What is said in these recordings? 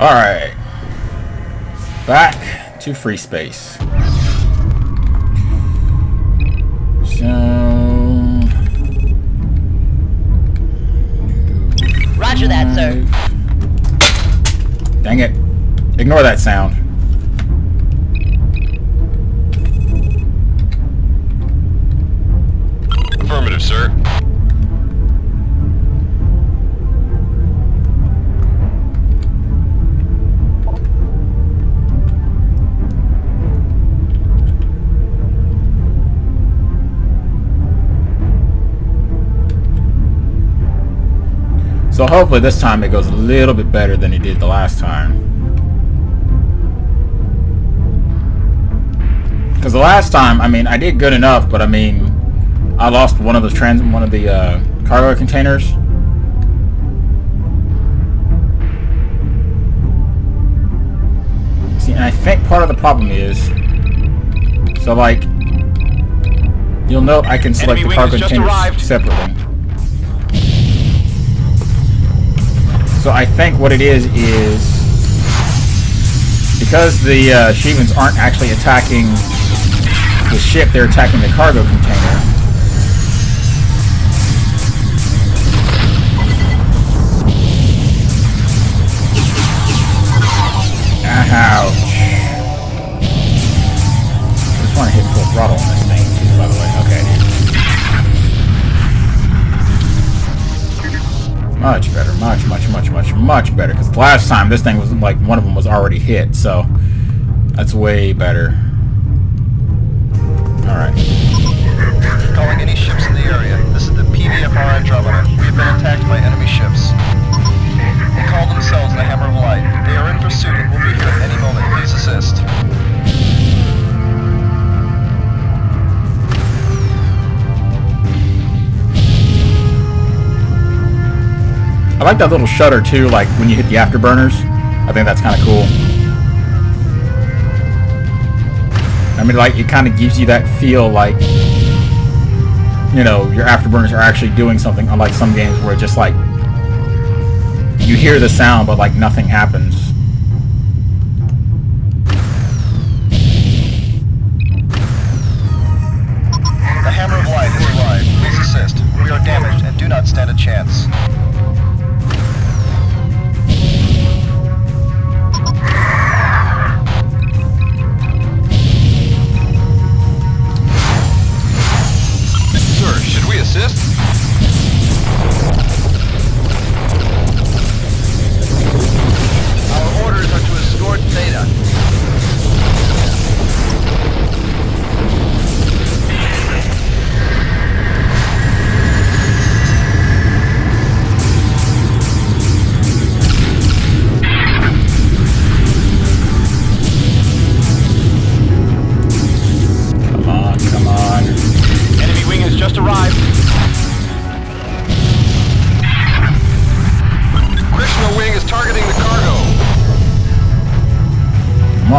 Alright. Back to Freespace. So... Roger that, sir. Dang it. Ignore that sound. Affirmative, sir. So hopefully this time it goes a little bit better than it did the last time. Because the last time, I mean, I did good enough, but I mean, I lost one of the trans, one of the uh, cargo containers. See, and I think part of the problem is, so like, you'll note I can select Enemy the cargo containers separately. So I think what it is is because the uh, Shivans aren't actually attacking the ship, they're attacking the cargo container. Ouch. I just want to hit full throttle on this thing, Much better, much, much, much, much, much better. Because last time this thing was like one of them was already hit, so that's way better. All right. Calling any ships in the area. This is the PVFR Andromeda. We have been attacked by enemy ships. They call themselves the Hammer of Light. They are in pursuit and will be here at any moment. Please assist. I like that little shutter too, like when you hit the afterburners. I think that's kind of cool. I mean, like it kind of gives you that feel like you know your afterburners are actually doing something, unlike some games where just like you hear the sound but like nothing happens. The Hammer of assist? Our orders are to escort Theta.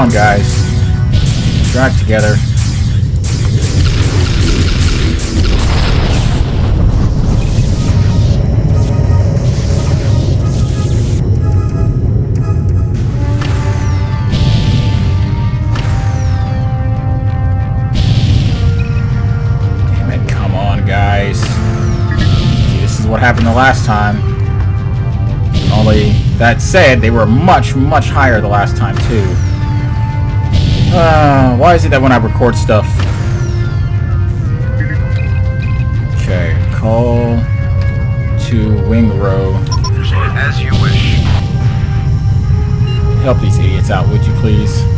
On, guys. Drag together. Damn it, come on, guys. This is what happened the last time. Only, that said, they were much, much higher the last time, too. Uh, why is it that when I record stuff... Okay, call to wing row. As you wish. Help these idiots out, would you please?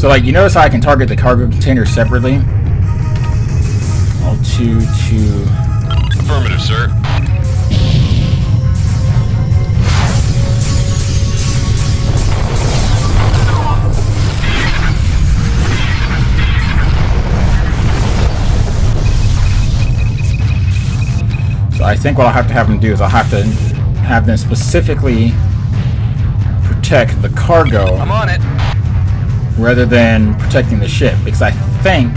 So I think what we'll do is So like you notice how I can target the cargo container separately? All two, two. Affirmative, sir. So I think what I'll have to have them do is I'll have to have them specifically protect the cargo I'm on it. Rather than protecting the ship because I think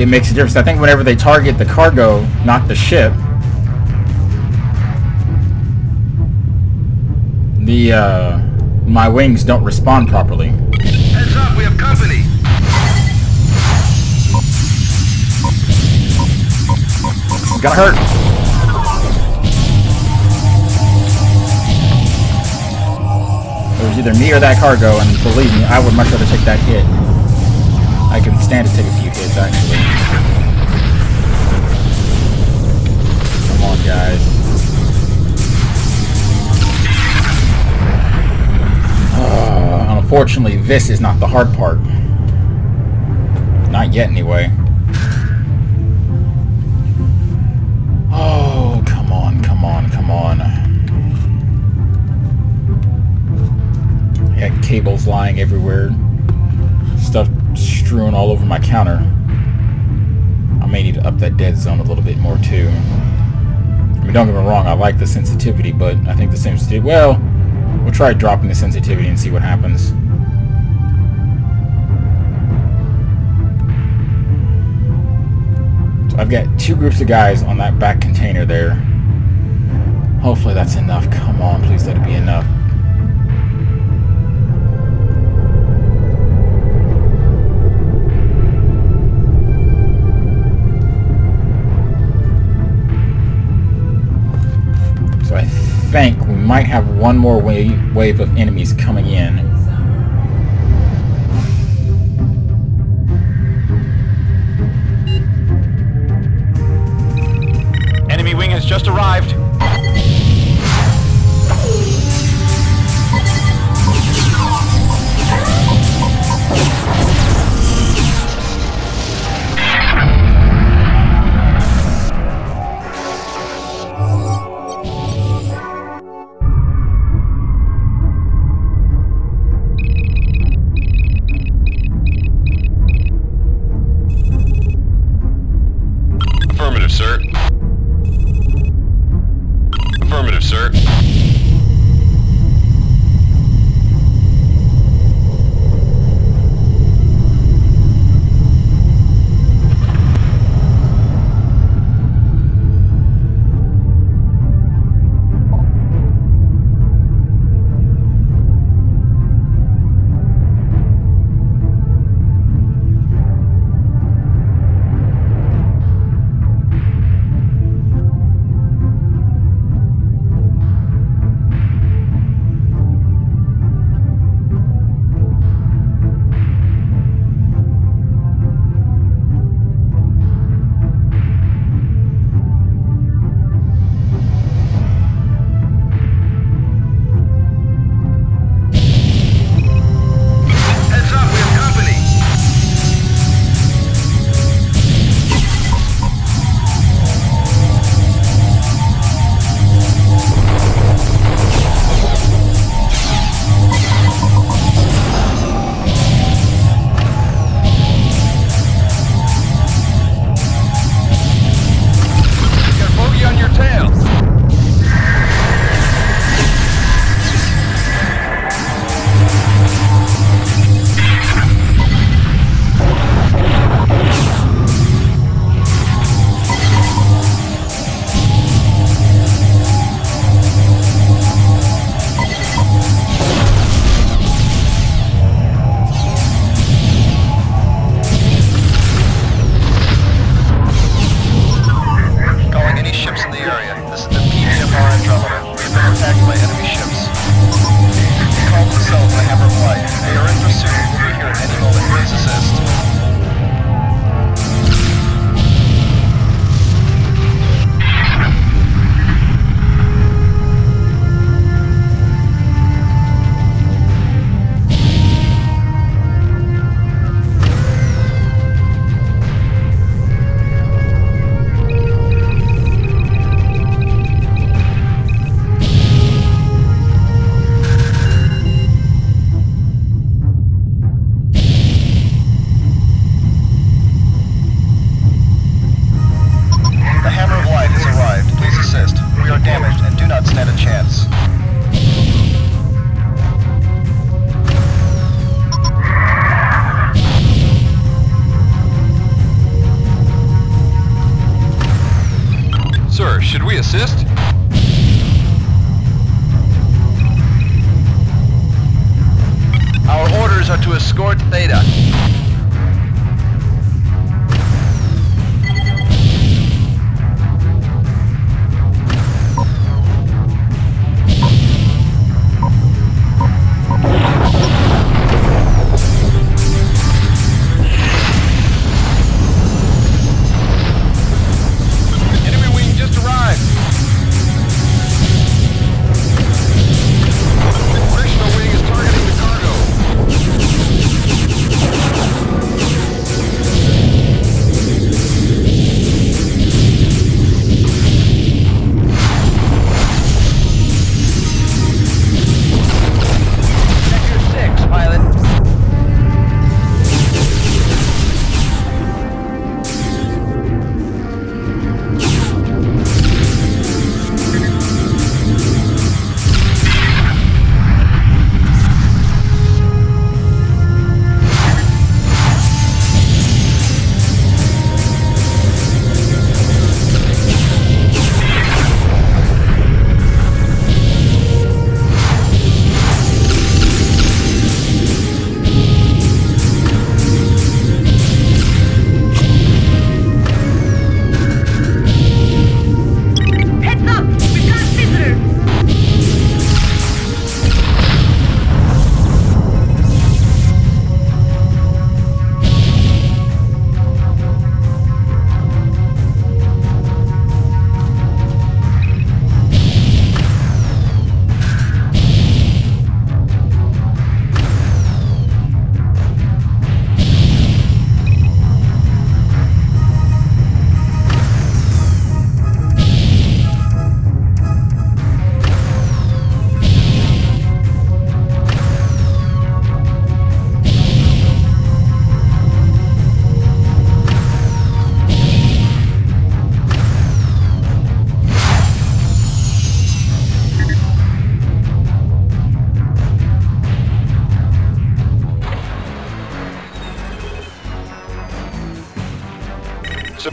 it makes a difference. I think whenever they target the cargo, not the ship, the uh, my wings don't respond properly. Heads up, we have company. It's gonna hurt. It was either me or that cargo, and believe me, I would much rather take that hit. I can stand to take a few hits, actually. Come on, guys. Uh, unfortunately, this is not the hard part. Not yet, anyway. Oh, come on, come on, come on. Got cables lying everywhere. Stuff strewn all over my counter. I may need to up that dead zone a little bit more too. I mean, don't get me wrong, I like the sensitivity, but I think the sensitivity, well, we'll try dropping the sensitivity and see what happens. So I've got two groups of guys on that back container there. Hopefully that's enough. Come on, please let it be enough. Think we might have one more wave, wave of enemies coming in. Enemy wing has just arrived.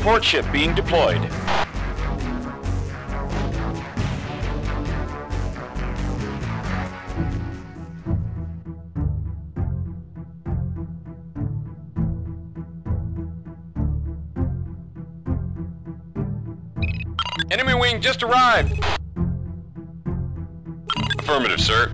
support ship being deployed. Enemy wing just arrived. Affirmative, sir.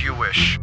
You wish.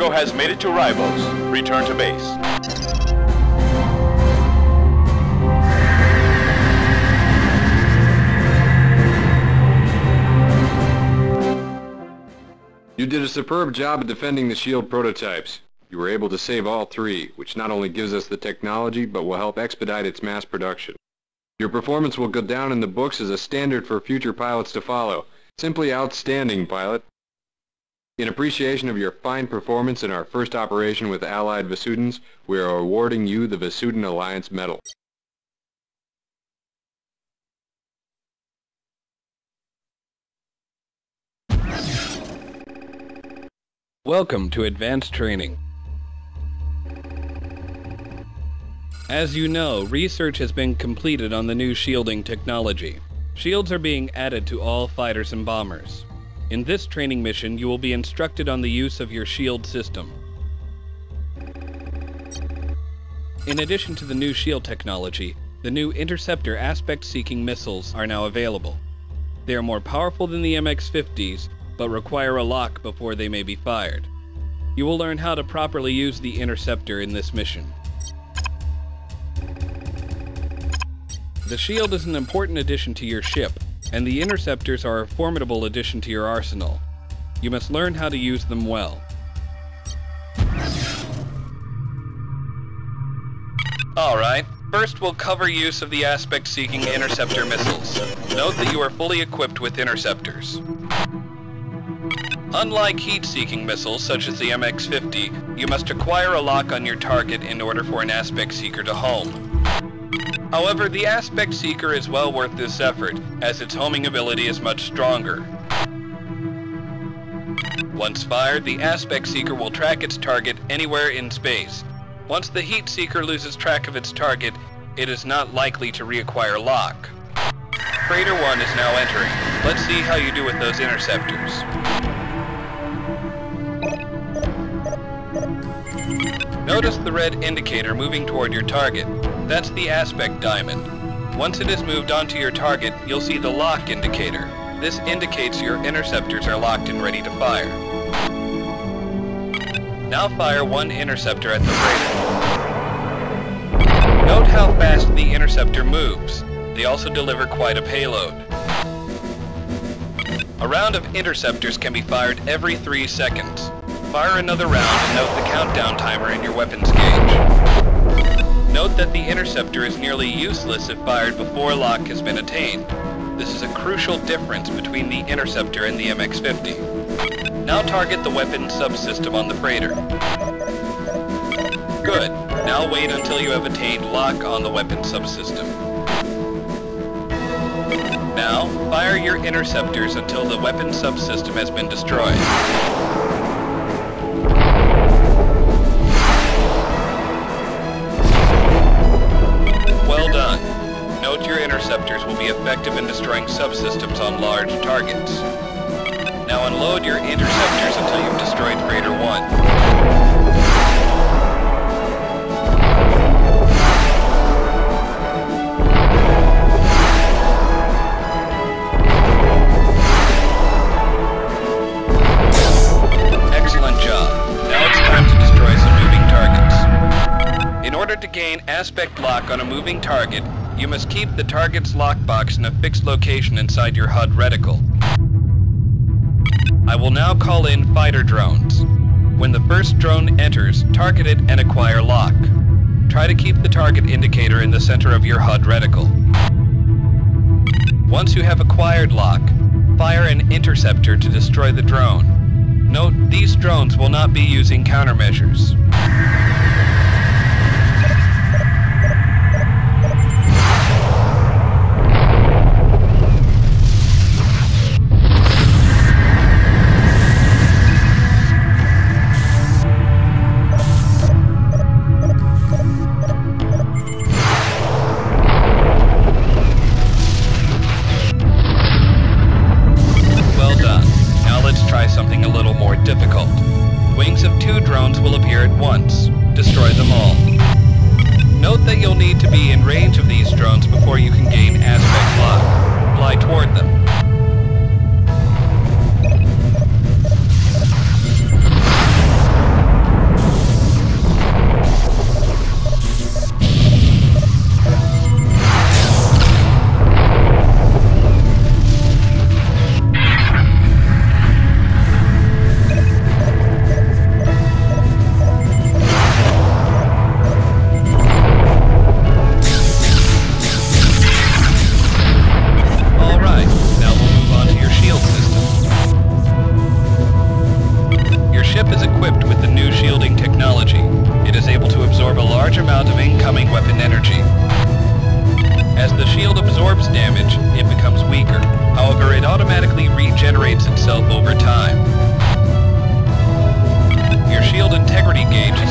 Cargo has made it to Ribos. Return to base. You did a superb job at defending the shield prototypes. You were able to save all three, which not only gives us the technology, but will help expedite its mass production. Your performance will go down in the books as a standard for future pilots to follow. Simply outstanding, pilot. In appreciation of your fine performance in our first operation with Allied Vasudans, we are awarding you the Vasudan Alliance Medal. Welcome to Advanced Training. As you know, research has been completed on the new shielding technology. Shields are being added to all fighters and bombers. In this training mission, you will be instructed on the use of your shield system. In addition to the new shield technology, the new interceptor aspect-seeking missiles are now available. They are more powerful than the MX-50s, but require a lock before they may be fired. You will learn how to properly use the interceptor in this mission. The shield is an important addition to your ship, and the interceptors are a formidable addition to your arsenal. You must learn how to use them well. Alright, first we'll cover use of the aspect-seeking interceptor missiles. Note that you are fully equipped with interceptors. Unlike heat-seeking missiles such as the MX-50, you must acquire a lock on your target in order for an aspect seeker to home. However, the aspect seeker is well worth this effort, as its homing ability is much stronger. Once fired, the aspect seeker will track its target anywhere in space. Once the heat seeker loses track of its target, it is not likely to reacquire lock. Crater 1 is now entering. Let's see how you do with those interceptors. Notice the red indicator moving toward your target. That's the aspect diamond. Once it is moved onto your target, you'll see the lock indicator. This indicates your interceptors are locked and ready to fire. Now fire one interceptor at the freighter. Note how fast the interceptor moves. They also deliver quite a payload. A round of interceptors can be fired every three seconds. Fire another round and note the countdown timer in your weapons gauge. Note that the interceptor is nearly useless if fired before lock has been attained. This is a crucial difference between the interceptor and the MX-50. Now target the weapon subsystem on the freighter. Good. Now wait until you have attained lock on the weapon subsystem. Now, fire your interceptors until the weapon subsystem has been destroyed. Destroying subsystems on large targets. Now unload your interceptors until you've destroyed Crater 1. Excellent job. Now it's time to destroy some moving targets. In order to gain aspect lock on a moving target, you must keep the target's lockbox in a fixed location inside your HUD reticle. I will now call in fighter drones. When the first drone enters, target it and acquire lock. Try to keep the target indicator in the center of your HUD reticle. Once you have acquired lock, fire an interceptor to destroy the drone. Note, these drones will not be using countermeasures. Difficult. Wings of two drones will appear at once. Destroy them all. Note that you'll need to be in range of these drones before you can gain aspect lock. Fly toward them.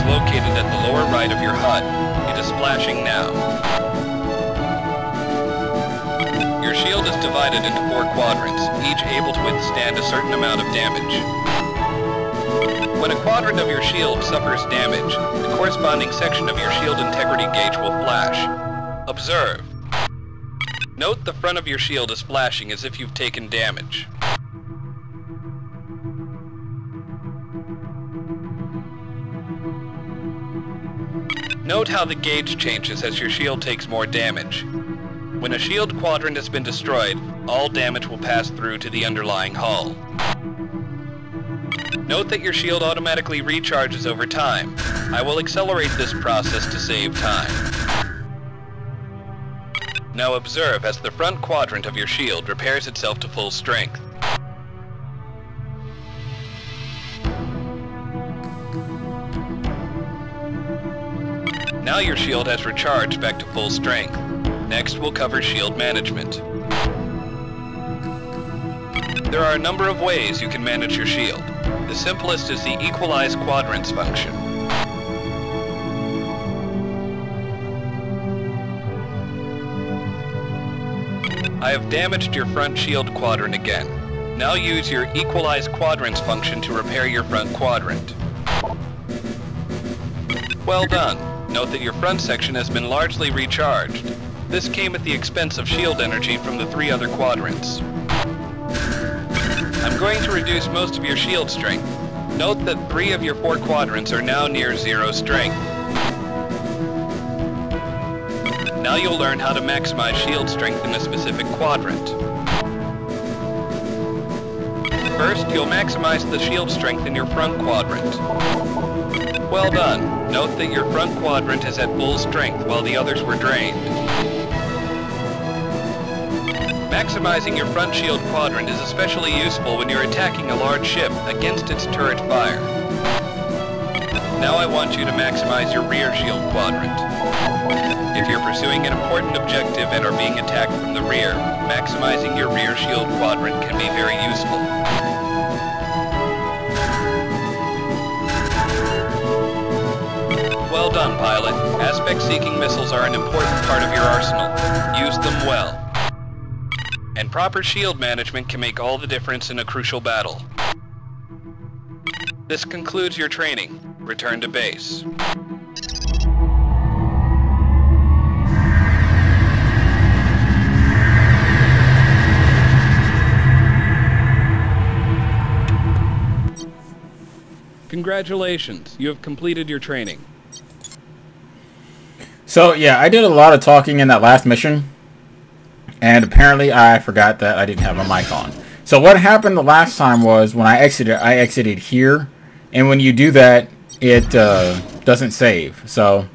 Located at the lower right of your HUD. It is flashing now. Your shield is divided into four quadrants, each able to withstand a certain amount of damage. When a quadrant of your shield suffers damage, the corresponding section of your shield integrity gauge will flash. Observe. Note the front of your shield is flashing as if you've taken damage. Note how the gauge changes as your shield takes more damage. When a shield quadrant has been destroyed, all damage will pass through to the underlying hull. Note that your shield automatically recharges over time. I will accelerate this process to save time. Now observe as the front quadrant of your shield repairs itself to full strength. Now your shield has recharged back to full strength. Next we'll cover shield management. There are a number of ways you can manage your shield. The simplest is the equalize quadrants function. I have damaged your front shield quadrant again. Now use your equalize quadrants function to repair your front quadrant. Well done. Note that your front section has been largely recharged. This came at the expense of shield energy from the three other quadrants. I'm going to reduce most of your shield strength. Note that three of your four quadrants are now near zero strength. Now you'll learn how to maximize shield strength in a specific quadrant. First, you'll maximize the shield strength in your front quadrant. Well done. Note that your front quadrant is at full strength while the others were drained. Maximizing your front shield quadrant is especially useful when you're attacking a large ship against its turret fire. Now I want you to maximize your rear shield quadrant. If you're pursuing an important objective and are being attacked from the rear, maximizing your rear shield quadrant can be very useful. Pilot. Aspect-seeking missiles are an important part of your arsenal. Use them well. And proper shield management can make all the difference in a crucial battle. This concludes your training. Return to base. Congratulations, you have completed your training. So yeah, I did a lot of talking in that last mission, and apparently I forgot that I didn't have my mic on. So what happened the last time was when I exited, I exited here, and when you do that, it uh, doesn't save. So